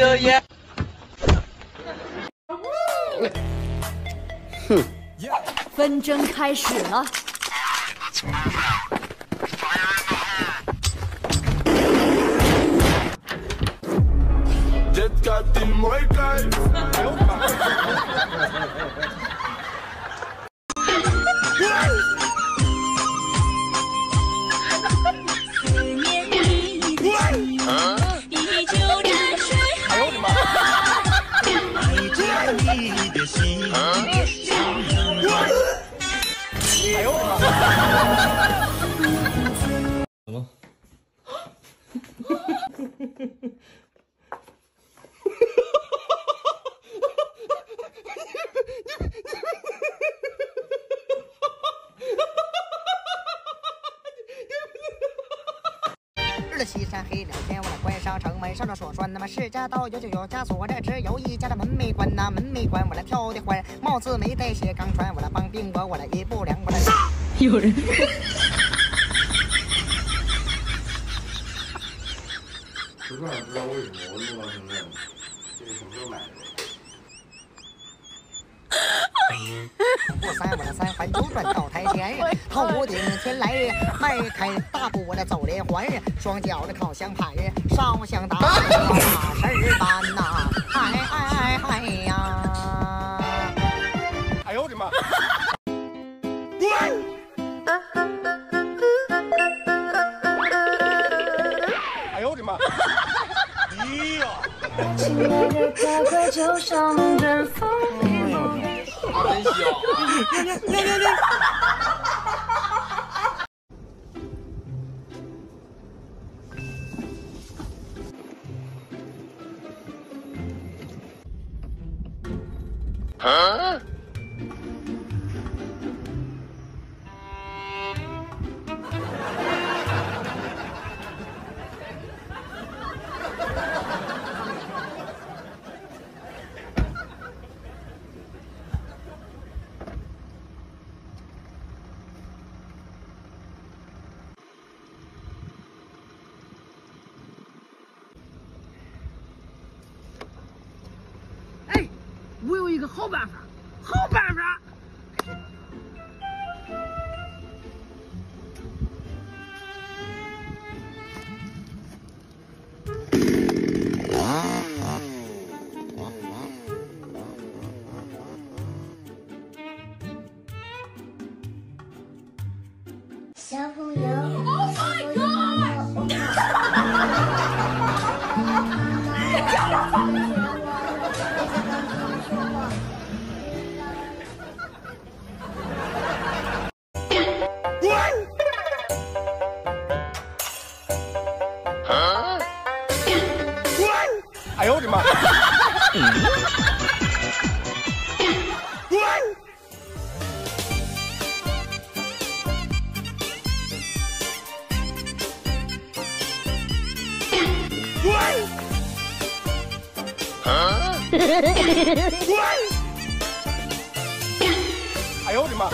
的眼。哼，纷争开始了。哎呦我日西山黑两天，我来关上城门，上了锁栓那么世家倒有就有家锁，这只有一家的门没关呐，门没关，我来跳的欢，帽子没戴，鞋刚穿，我来帮兵我，我来一步两，我来杀。有人。实在不知道为什么我录到现在，这个什么时候买的？我三我的三环九转到台前，头顶天来，迈开大步我来走连环，双脚的烤香盘，烧香打大事儿办呐，哎哎哎呀！哎呦我的妈！哎呦我的妈！哎呀！亲爱的，快快就像阵风。真香。哎，个好办法，好办法。小朋哎呦我的妈！哎呦我的妈！